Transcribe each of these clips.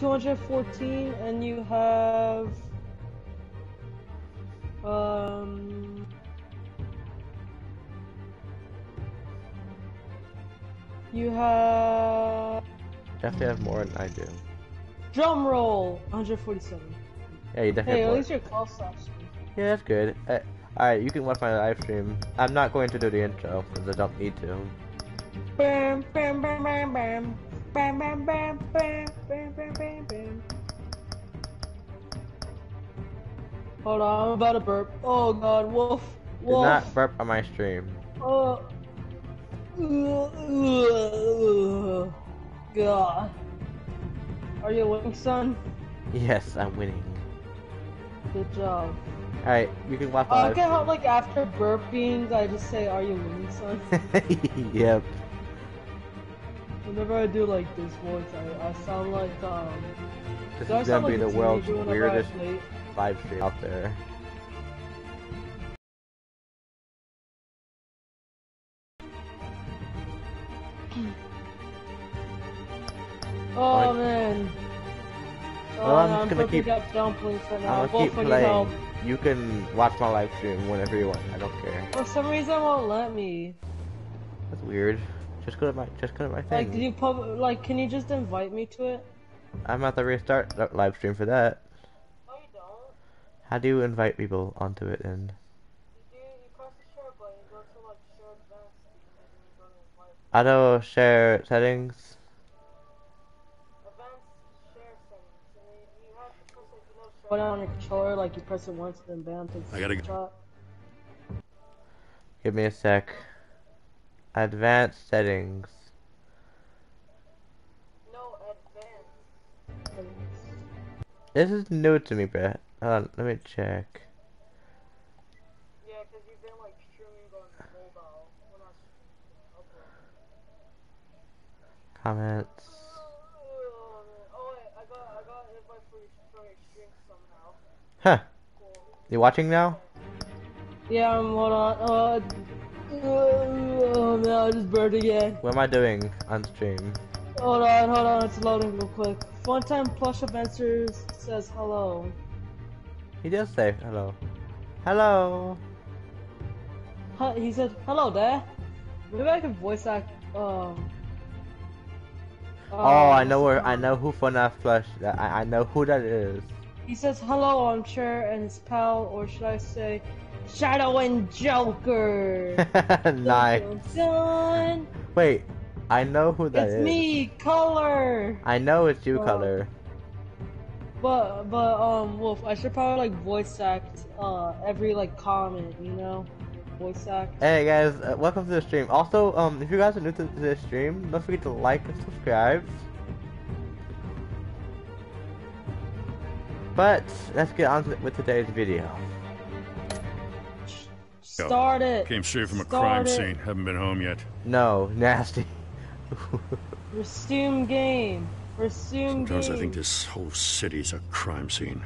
214, and you have um. You have Definitely have to have more than I do. drum roll 147. Yeah, you definitely Hey, at least your call stops. Yeah, that's good. Uh, Alright, you can watch my live stream. I'm not going to do the intro, because I don't need to. Bam, bam, bam, bam, bam. Bam, bam, bam, bam, bam, bam, bam, bam. Hold on, I'm about to burp. Oh god, wolf. Do Wolf. not burp on my stream. Oh. God. Are you winning, son? Yes, I'm winning. Good job. Alright, you can watch my I like how, like, after burping, I just say, Are you winning, son? yep. Whenever I do, like, this voice, I, I sound like, um. This is gonna be like the world's teenager whenever I weirdest live stream out there. Oh, Like- man. Well, Oh, I'm just I'm gonna keep- up dumplings now. I'm gonna keep playing. You can watch my live stream whenever you want. I don't care. For some reason, it won't let me. That's weird. Just go to my just go to my thing. Like, did you pub? Like, can you just invite me to it? I'm at the restart the live stream for that. No, you don't. How do you invite people onto it then? You, you press the share button, you go to like share events, and you go Auto share settings. events, share settings, and then you have to press like you know share button on your controller, like you press it once, then bam, takes I gotta go. shot. Give me a sec. Advanced settings. No advanced settings. This is new to me, Brett. Hold on, let me check. Yeah, because you've been like streaming on mobile when I. Comments. Oh wait, I got I got an invite from your somehow. Huh. You watching now? Yeah, I'm hold on. Uh, oh man, I just burned again. What am I doing on stream? Hold on, hold on, it's loading real quick. Fun time plush adventures says hello. He does say hello. Hello. Huh, he said hello there. Maybe I can voice act. Um. Oh, I um, know where. I know who FNAF Flush. I I know who that is. He says hello, Armchair, and his pal, or should I say, Shadow and Joker. nice. Dun. Wait, I know who that is. It's me, Color. I know it's you, Oh. color. But but um Wolf, I should probably like voice act uh every like comment, you know? Voice act. Hey guys, uh, welcome to the stream. Also, um, if you guys are new to this stream, don't forget to like and subscribe. But let's get on with today's video. Start it. Came straight from a Start crime it. scene. Haven't been home yet. No, nasty. Resume game. Resume Sometimes game. I think this whole city's a crime scene.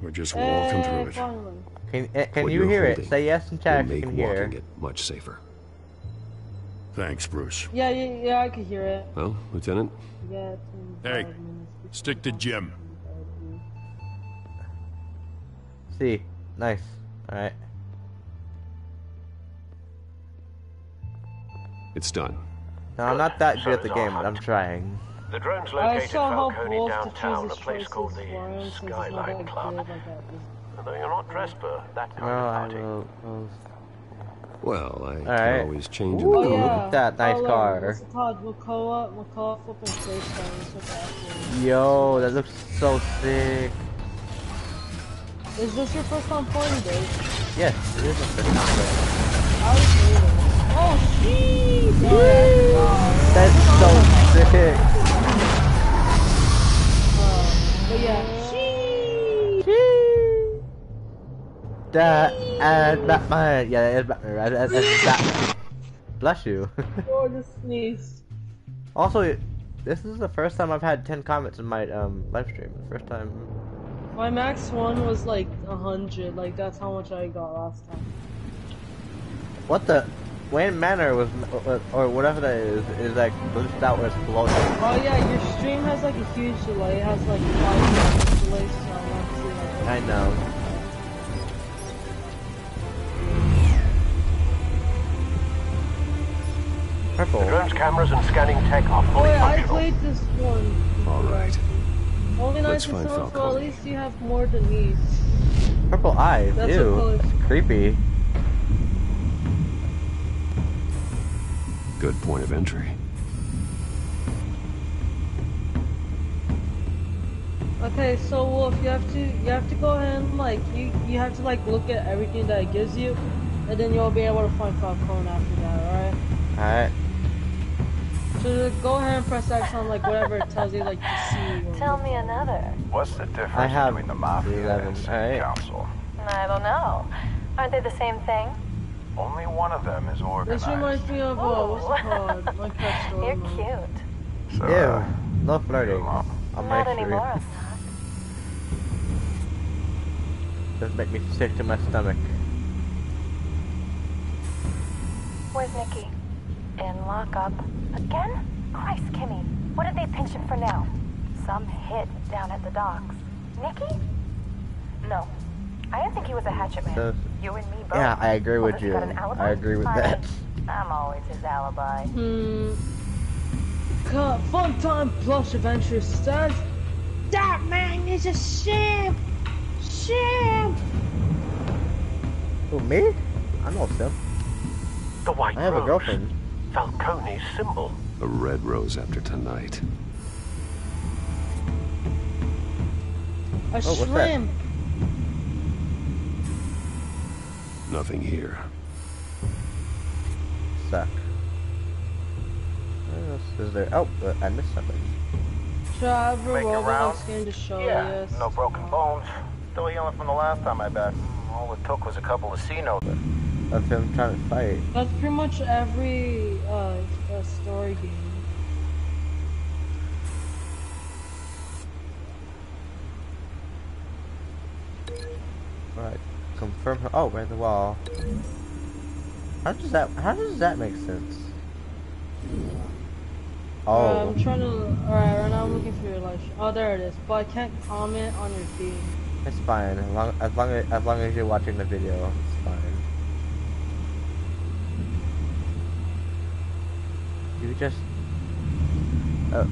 We're just Eh, walking through it. finally. can uh, can you you're hear it? Say yes in will chat if you make can walking hear. it much safer. Thanks, Bruce. Yeah, yeah, yeah, I can hear it. Well, Lieutenant, Yeah, it's Hey. Stick to Jim. See, nice. All it's done. No, I'm not that good at the game, but I'm trying. The drone's I located shall help Falcone Wolf to downtown, a place choices called the for him since he's not Skyline that Club. like. Although you're not dressed for that kind Well, of I party. will. will- Well, I Alright. can always change Ooh. the Oh car. yeah. that nice oh, Color. car. What's it called? Wakoa, Wakoa flipping safe car. That's what that is. Yo, that looks so sick. Is this your first time playing this? Yes, it is a first time. I was waiting. Oh, That's so sick. uh, but yeah! That and Batman. Yeah, that is Batman. Right? That's Batman. Bless you. Oh, just sneeze. also, this is the first time I've had 10 comments in my um live stream. The first time. My max one was like a hundred. Like that's how much I got last time. What the? Wayne Manor was, or whatever that is, is like glitched out with floating. Oh yeah, your stream has like a huge delay. It has like five minutes delay, so I want to see like. I know. Purple. The drone's cameras and scanning tech are Oh fully yeah, I functional. played this one. All right. Only Let's 19 find songs, so at least you have more than these. Purple eyes. That's Ew. what colors- That's creepy. Good point of entry. Okay, so Wolf, you have to you have to go ahead and like you you have to like look at everything that it gives you, and then you'll be able to find Falcone after that. All right. Alright. So just go ahead and press X on like whatever it tells you like to see. or- Tell me another. What's the difference I have between the Mafia 11, and City alright. Council? I don't know. Aren't they the same thing? Only one of them is organized. This reminds me of uh, what's it called? Minecraft story You're mode. cute. So, uh, Ew. No flirting. Mom. On my Not stream. anymore, I'm not. Does make me sick to my stomach. Where's Nikki? In lockup. Again? Christ, Kimmy. What did they pinch him for now? Some hit down at the docks. Nikki? No. I didn't think he was a hatchet man. So- you and me both. Yeah, I agree Oh, with you. got an alibi? I agree with that. I'm always his alibi. Hmm. Fun time plus adventure says that man is a simp. Simp. Who, me? I'm no simp. the White I have a girlfriend. Falcone's symbol. A red rose after tonight. A what's that? shrimp. Nothing here. Suck. What else is there? Oh, uh, I missed something. Should I have a Make it Roblox round? to show Yeah, yes? no broken bones. Still healing from the last time I bet. All it took was a couple of C notes. Of him trying to fight. That's pretty much every uh, uh story game. Right. Confirm her. Oh, right the wall. How does that? How does that make sense? Uh, Oh, I'm trying to. Alright, right now I'm looking for your sh- Oh, there it is. But I can't comment on your feed. it's fine. As long as long as, as long as you're watching the video, it's fine. You just. Oh,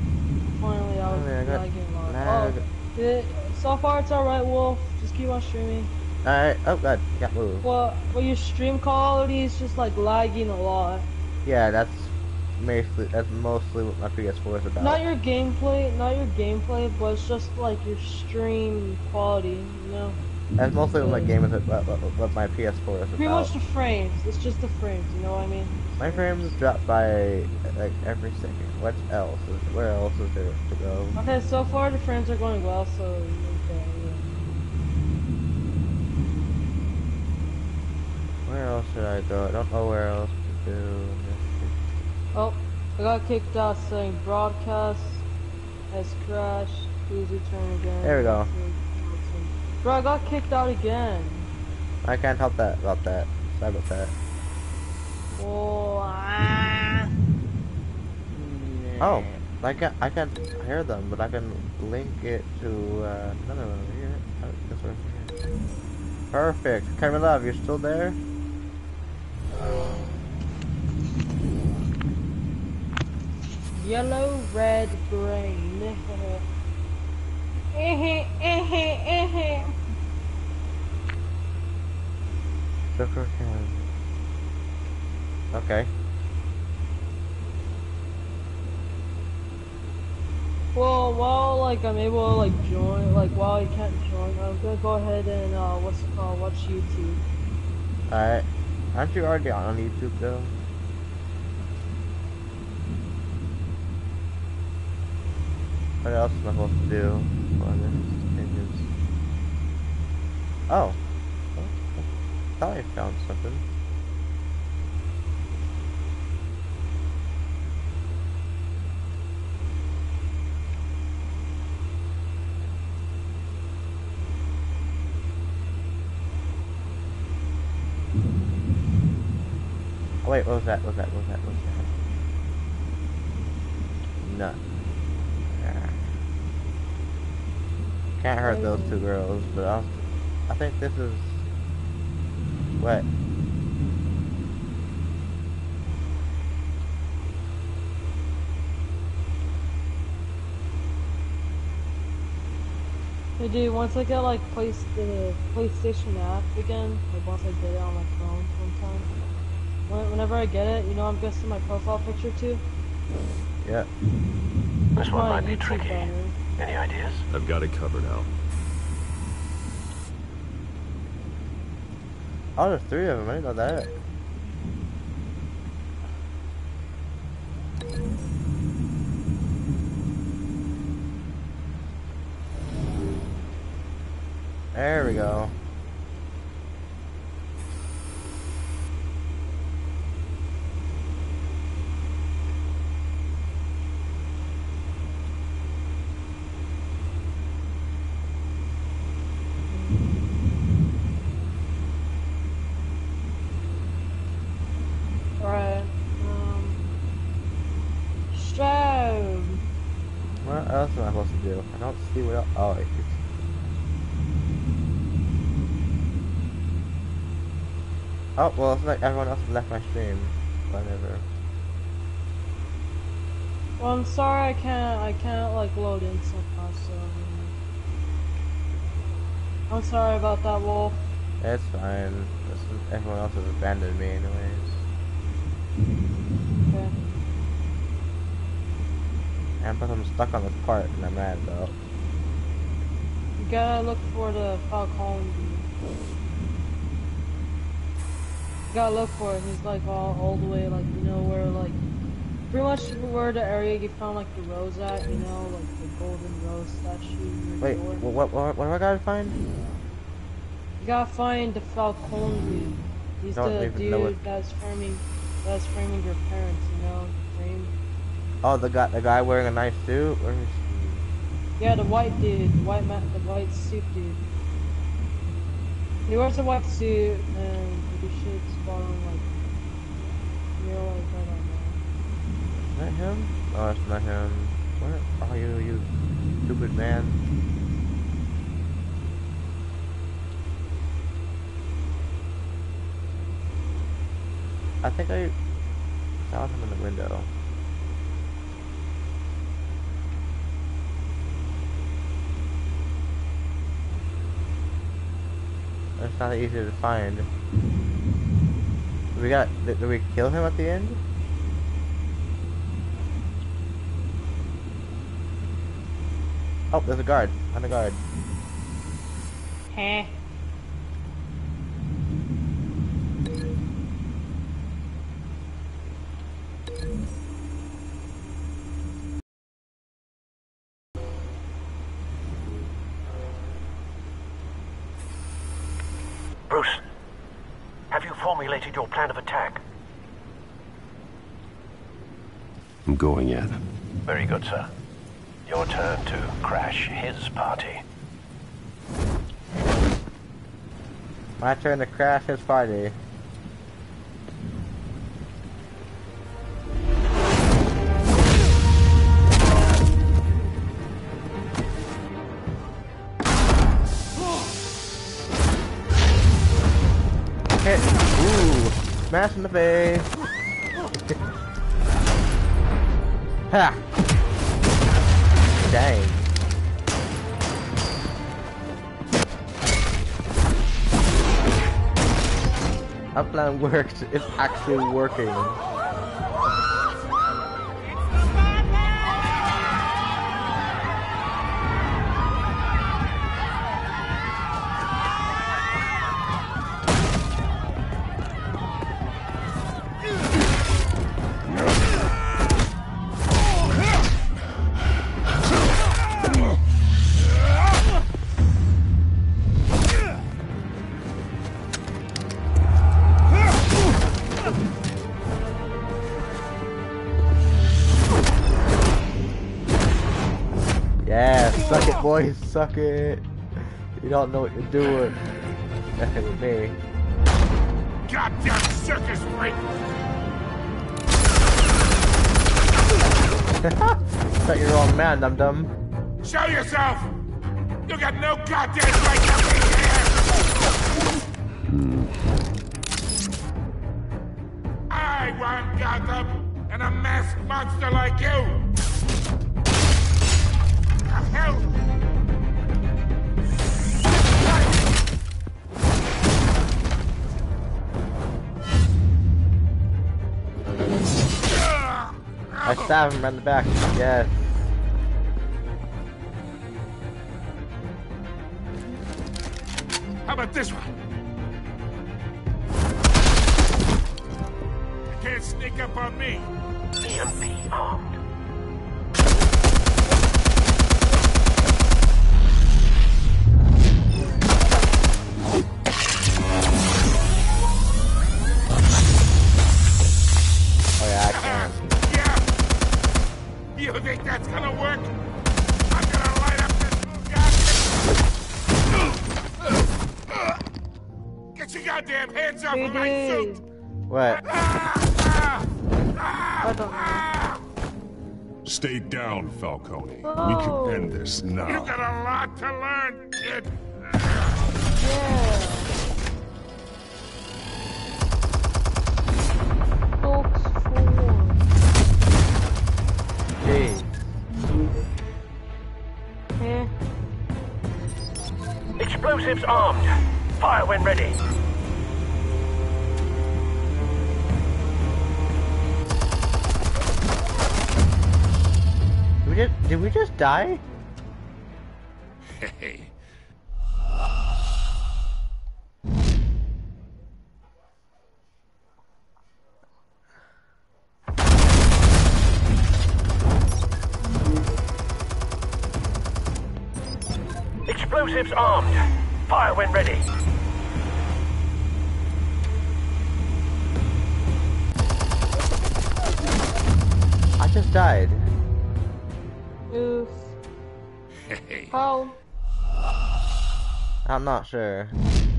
Finally, I was Oh, I got lagging lag. Oh, it, so far it's alright, Wolf. Just keep on streaming. Alright. Oh god, got moved. Well, well, your stream quality is just like lagging a lot. Yeah, that's mostly that's mostly what my PS4 is about. Not your gameplay, not your gameplay, but it's just like your stream quality, you know? That's mostly what my game is about. What, my PS4 is Pretty about. much the frames. It's just the frames, you know what I mean? My frames drop by like every second. What else? Is, where else is there to go? Okay, so far the frames are going well, so okay, yeah. Where else should I go? I don't know where else to do. Oh, I got kicked out saying broadcast has crashed. Please return again. There we go. Bro, I got kicked out again. I can't help that about that. Sorry about that. Oh, ah. Oh, I can I can hear them, but I can link it to uh, another one over here. Oh, this one over here. Perfect. Carmen Love, you're still there? Yellow, red, green. Can. Okay. Well, while like I'm able to like join, like while you can't join, I'm gonna go ahead and uh, what's it called? Watch YouTube. Alright. Aren't you already on YouTube though? What else am I supposed to do? Oh. I thought I found something. Oh, wait, what was that? What was that? What was that? What was that? Can't hurt those two girls, but I'll, I think this is what Hey dude, once I get like place the PlayStation app again, like once I get it on my phone sometime, when, whenever I get it, you know I'm guessing my profile picture too. yeah. This one might be tricky. banner. Any ideas? I've got it covered out. Oh, there's three of them. I didn't know that. There we go. Alright. Um. Strobe. What else am I supposed to do? I don't see what else. Oh, it's... Oh, well, it's like everyone else has left my stream. Whatever. Well, I'm sorry I can't. I can't like load in somehow. So. um, I'm sorry about that, Wolf. It's fine. Is, everyone else has abandoned me anyways. Okay. And plus I'm stuck on this part and I'm mad though. You gotta look for the Falcon. You gotta look for it. He's like all, all the way, like you know where like pretty much where the area you found like the rose at. You know, like the golden rose statue. Wait, the door. what, what, what do I gotta find? You gotta find the Falcon. He's Don't the dude that's framing, that's framing your parents. You know, frame. Oh, the guy, the guy wearing a nice suit? Where is Yeah, the white dude, the white ma the white suit dude. He wears a white suit and he should spawn on like, you know, like right on Is that him? Oh, it's not him. Where are oh, you, you stupid man? I think I saw him in the window. It's not easy to find. We got. Did, we kill him at the end? Oh, there's a guard. On the guard. Heh. Bruce, have you formulated your plan of attack? I'm going in. Very good, sir. Your turn to crash his party. My turn to crash his party. Hit. Ooh. Smash in the face. ha. Dang. Our plan worked. It's actually working. Suck it, boys. Suck it. You don't know what you're doing. with me. Goddamn circus freak! Thought you're wrong man, dum dum. Show yourself! You got no goddamn right to be here! I want Gotham and a masked monster like you! The hell? I stab him right in the back. Yes. How about this one? You can't sneak up on me. EMP armed. What? I don't know. Stay down, Falcone. We Oh. can end this now. You got a lot to learn, kid. Yeah. Folks four. Eh. Explosives armed. Fire when ready. Did we just die? Hey. How? I'm not sure.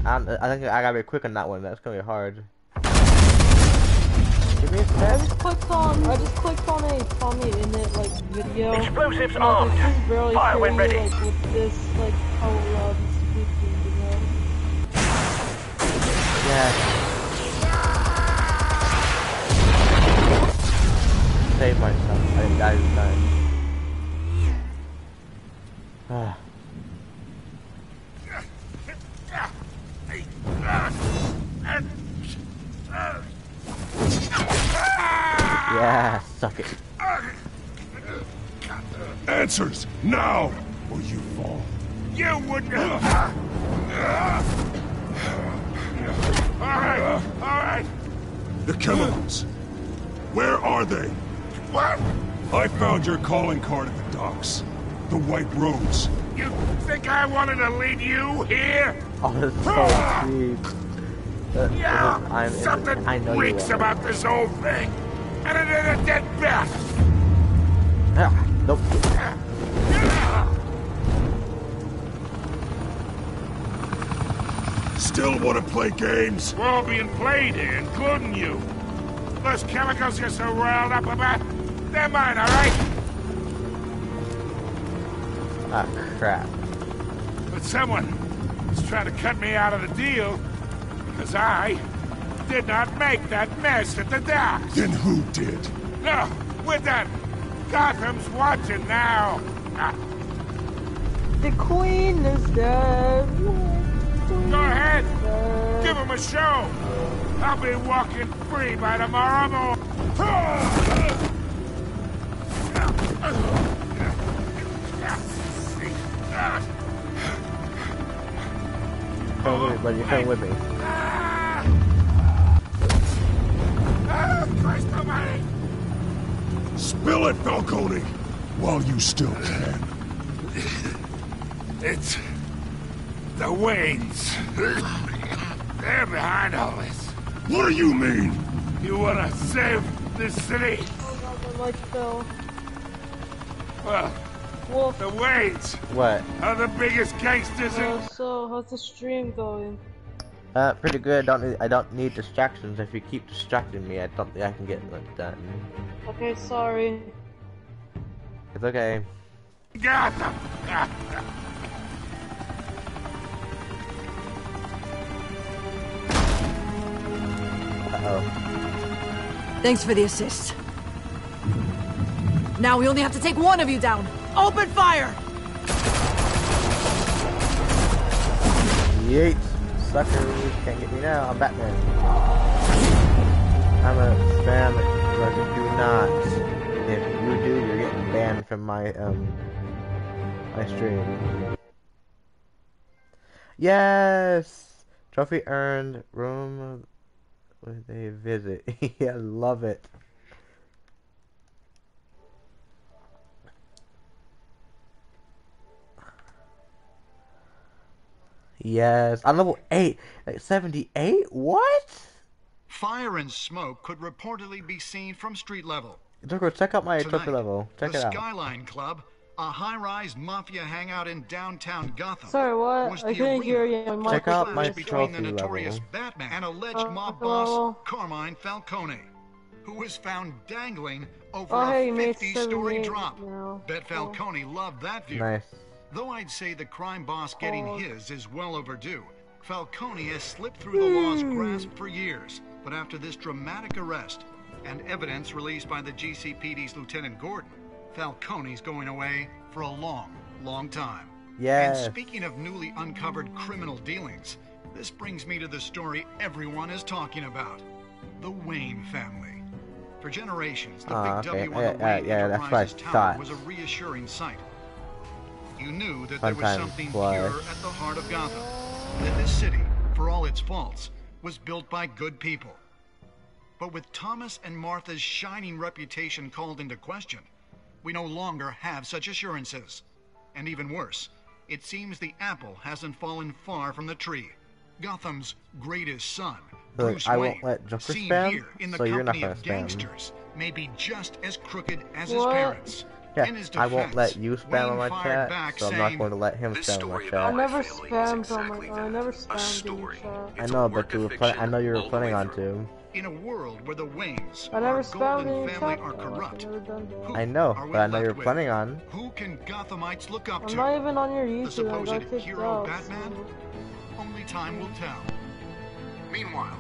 I'm, I think I gotta be quick on that one. That's gonna be hard. Give me a I sec. just clicked on. I just clicked on a on the in it like video. Explosives and, like, armed. Barely Fire when you, ready. Like with this, like how loud it's speaking. You know. Yeah. Save myself. I didn't die this time. Ah. yeah, suck it. Answers now, or you fall. You wouldn't. All right, all right. The chemicals. Where are they? What? I found your calling card at the docks. The White Rose. You think I wanted to lead you here? Oh, this is so cheap. Uh, Yeah, I'm, something I know you reeks about this whole thing. And it is a dead bat. Ah, nope. Still want to play games? We're all being played here, including you. Those chemicals you're so riled up about, they're mine, all right? Ah, crap. But someone is trying to cut me out of the deal because I did not make that mess at the docks. Then who did? No, we're done. Gotham's watching now. Ah, The queen is dead. Go ahead. Dead. Give him a show. I'll be walking free by tomorrow morning. Come with me, buddy. Come with me. Christ. Spill it, Falcone, while you still can. It's the Waynes. They're behind all this. What do you mean? You wanna save this city? Oh god, the light fell. Well, Wolf. the Waynes What? are the biggest gangsters in... Uh, so how's the stream going? Uh, pretty good. Don't need, I don't need distractions. If you keep distracting me, I don't think I can get much done. Okay, sorry. It's okay. Gotham! Uh-oh. Thanks for the assist. Now we only have to take one of you down. Open fire! Yeet. Suckers can't get me now. I'm Batman. I'm a spam version. Do not. If you do, you're getting banned from my um my stream. Yes. Trophy earned. Room with a visit. yeah, love it. Yes, I'm level eight, like seventy-eight. What? Fire and smoke could reportedly be seen from street level. Joker, check out my trophy Tonight, level. Check the it out. Skyline Club, a high-rise mafia hangout in downtown Gotham. Sorry, what? was I the couldn't hear arena you. My Check out my between the trophy notorious level. Batman and alleged Uh, mob trophy boss level. Carmine Falcone, who was found dangling over Oh, hey, a made 50-story 78 drop. now. Bet Falcone loved that view. Nice. Though I'd say the crime boss getting Oh. his is well overdue, Falcone has slipped through the law's Hmm. grasp for years. But after this dramatic arrest and evidence released by the GCPD's Lieutenant Gordon, Falcone's going away for a long, long time. Yes. And speaking of newly uncovered criminal dealings, this brings me to the story everyone is talking about the Wayne family. For generations, the Ah, Big okay. W on Yeah, the yeah, Wayne yeah, that's what I Enterprises Tower thought. was a reassuring sight. You knew that there was something fly. pure at the heart of Gotham. That this city, for all its faults, was built by good people. But with Thomas and Martha's shining reputation called into question, we no longer have such assurances. And even worse, it seems the apple hasn't fallen far from the tree. Gotham's greatest son, Look, Bruce I Wayne, won't let Joker seen spam, here in the so company gonna of spam. gangsters, may be just as crooked as his parents. Yeah, In I won't let you spam on my chat, back so I'm not going to let him spam on my chat. I never family is spammed on exactly my. I that, never a spammed in story. chat. I know, but you of were pla- I know you were planning on through. to. In a world where the Waynes, I never our spammed golden in the family, chat. are though, I've corrupt, never done that. who I know, but I know you're planning on. Who can Gothamites look up I'm to? not even on your the YouTube. I supposed got kicked hero out. Batman? Only time will tell. Meanwhile,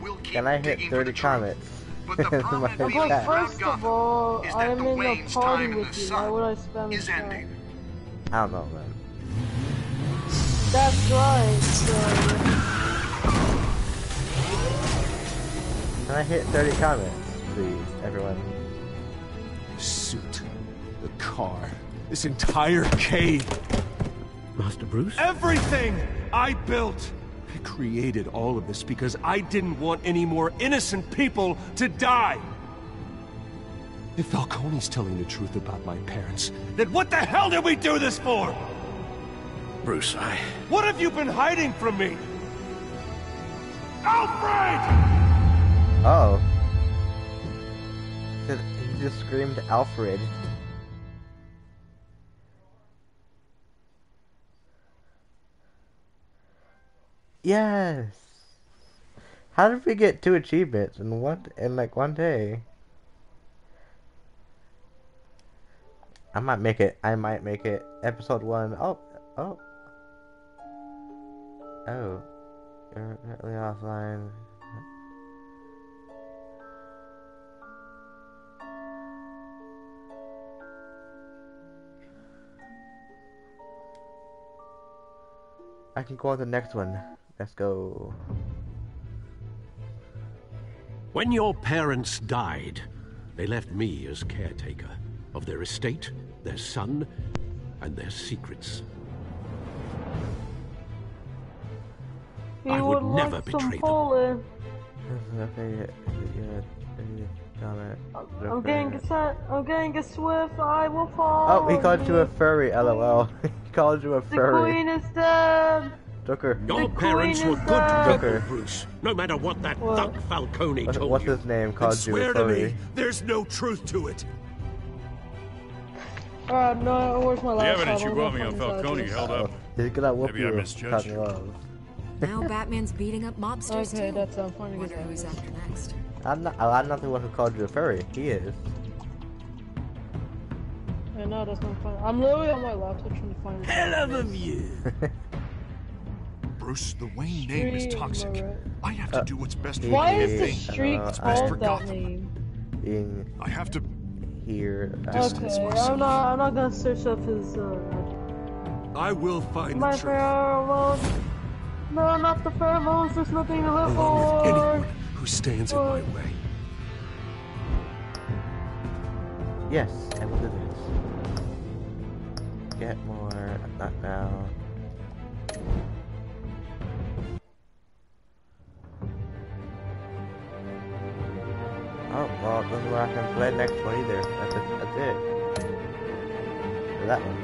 we'll keep Can I hit digging for 30 the comments? But the in prominent my But feeling chat? around first of all, is I that am the in a Wayne's party time in the with you. Why sun would I spam is the ending. I don't know, man. That's right. So, Can I hit 30 comments, please, everyone? Suit, the car, this entire cave, Master Bruce? everything I built. I created all of this because I didn't want any more innocent people to die. If Falcone's telling the truth about my parents, then what the hell did we do this for? Bruce, I. What have you been hiding from me? Alfred! Oh. He He just screamed Alfred. Yes. How did we get two achievements in one in like one day? I might make it. I might make it. Episode one. Oh, oh, oh. You're currently offline. I can go on the next one. Let's go. When your parents died, they left me as caretaker of their estate, their son, and their secrets. he I would would never like betray some them. Poland. Okay, yeah, yeah, yeah, comment. I'm getting a set. I'm getting a swift. I will fall. Oh, he called you a furry. LOL. he called you a furry. The queen is dead. Joker. Your The parents were good dead. people, Bruce. No matter what that What? thug Falcone What's, told what's you. his name? And Called you a swear to me, there's no truth to it. Alright, no, where's my The evidence you brought me on Falcone held up. He's gonna whoop Maybe I misjudged Talking you. love. Now Batman's beating up mobsters Okay, too. that's I'm finding his Wonder who's address. after next. I'm not. I'm not the one who called you a furry. He is. Yeah, no, that's not fun. I'm literally on my laptop trying to find. Hell of a view. Bruce, the Wayne name is toxic. am I have to do what's best for Why is the street Uh, called that them. name? Being I have to here. Uh, Distance Okay, myself. I'm not. I'm not gonna search up his. Uh, I will find my the truth. pheromones. No, not the pheromones. There's nothing to live Along with for. anyone who stands in my way. yes, and we'll do this. Get more. Not now. Well, this is where I can play next one either. That's it. That's it. For that one.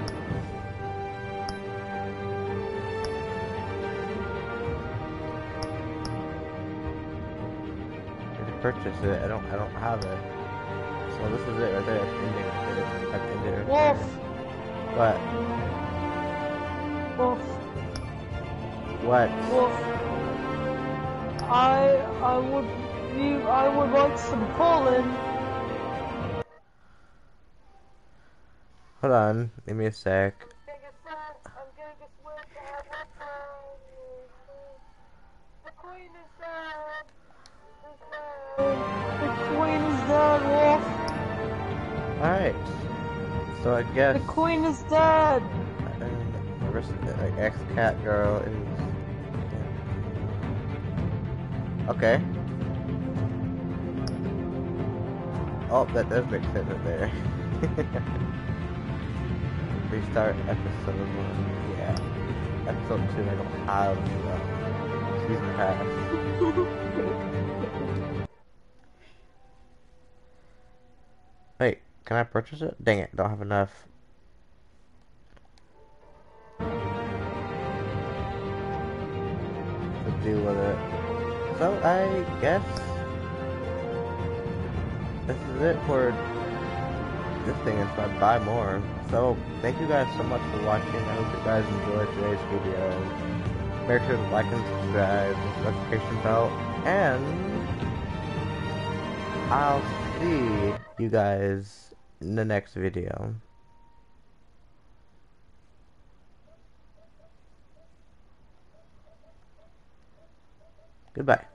Need to purchase it. I don't. I don't have it. So this is it right there. It's ending right there. That's right Wolf. What? Wolf. What? Wolf. I. I would. You. I would like some pollen. Hold on. Give me a sec. The queen is dead, Wolf. Alright. So I guess The queen is dead. um, res- uh, ex cat girl is okay. Oh, that does make sense right there. Restart episode one. Yeah, episode two. I don't have um, season pass. Wait, can I purchase it? Dang it, don't have enough. To deal with it. So I guess this is it for this thing if I buy more. So thank you guys so much for watching. I hope you guys enjoyed today's video. Make sure to like and subscribe, notification bell, and I'll see you guys in the next video. Goodbye.